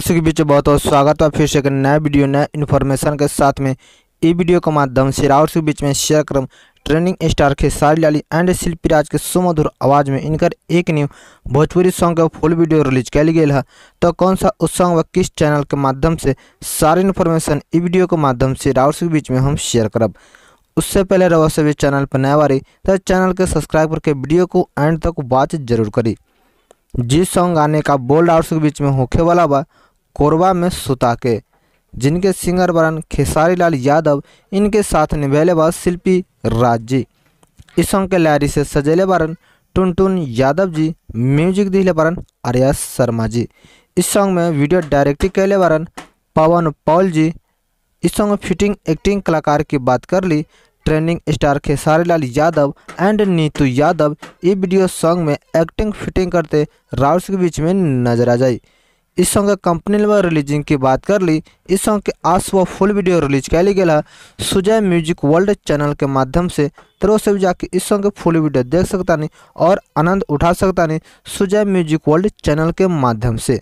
सिंह के बीच बहुत बहुत स्वागत है। फिर से एक नया वीडियो नया इन्फॉर्मेशन के साथ में ई वीडियो के माध्यम से सिंह के बीच में शेयर करम trending star Khesari Lal and Shilpi Raj के सुमधुर आवाज़ में इनकर एक न्यू भोजपुरी सॉन्ग का फुल वीडियो रिलीज़ कल गई है। तो कौन सा उस सॉन्ग व किस चैनल के माध्यम से सारी इन्फॉर्मेशन ई वीडियो के माध्यम से सिंह के बीच में हम शेयर करब? उससे पहले रवा से भी चैनल पर नया बारी तो चैनल के सब्सक्राइब करके वीडियो को एंड तक वॉच ज़रूर करी। जिस सॉन्ग गाने का बोल्ड आउट्स के बीच में होखे वाला बा, कोरबा में सुता के, जिनके सिंगर बरन खेसारी लाल यादव, इनके साथ निभैले बा शिल्पी राज। जी इस सॉन्ग के लहरी से सजेले बरन टुनटुन यादव जी, म्यूज़िक दिले बरन आर्या शर्मा जी। इस सॉन्ग में वीडियो डायरेक्टिंग कैले बरन पवन पॉल जी। इस सॉन्ग में फिटिंग, एक्टिंग, कलाकार की बात कर ली trending star Khesari Lal Yadav and Neetu Yadav ये वीडियो सॉन्ग में एक्टिंग फिटिंग करते राउस के बीच में नज़र आ जाए इस सॉन्ग के कंपनी लेवल रिलीजिंग की बात कर ली। इस सॉन्ग के आस व फुल वीडियो रिलीज़ कैली गया सुजय म्यूज़िक वर्ल्ड चैनल के माध्यम से। तरह से भी जाके इस सॉन्ग के फुल वीडियो देख सकता नहीं और आनंद उठा सकता नहीं सुजय म्यूज़िक वर्ल्ड चैनल के माध्यम से।